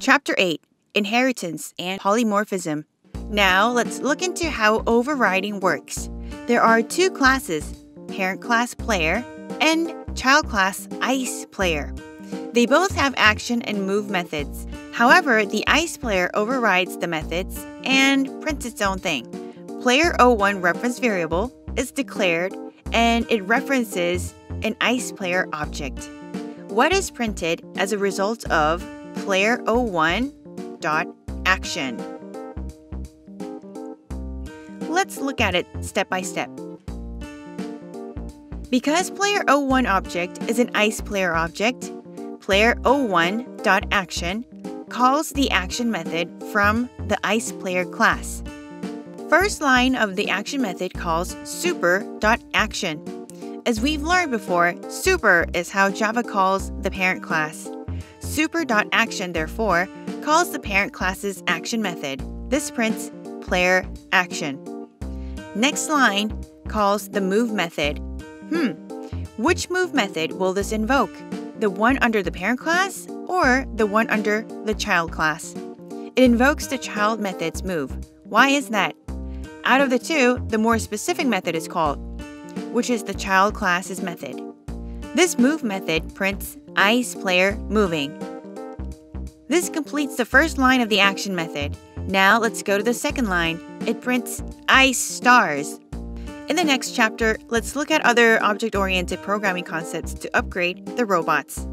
Chapter 8 Inheritance and Polymorphism. Now let's look into how overriding works. There are two classes parent class player and child class ice player. They both have action and move methods. However, the ice player overrides the methods and prints its own thing. Player 01 reference variable is declared and it references an ice player object. What is printed as a result of player 01 dot action? Let's look at it step by step. Because player 01 object is an ice player object, player 01 dot action calls the action method from the ice player class. First line of the action method calls super.action. As we've learned before, super is how Java calls the parent class. Super.action, therefore, calls the parent class's action method. This prints player action. Next line calls the move method. Hmm, which move method will this invoke? The one under the parent class or the one under the child class? It invokes the child method's move. Why is that? Out of the two, the more specific method is called, which is the child class's method. This move method prints ice player moving. This completes the first line of the action method. Now let's go to the second line. It prints ice stars. In the next chapter, let's look at other object-oriented programming concepts to upgrade the robots.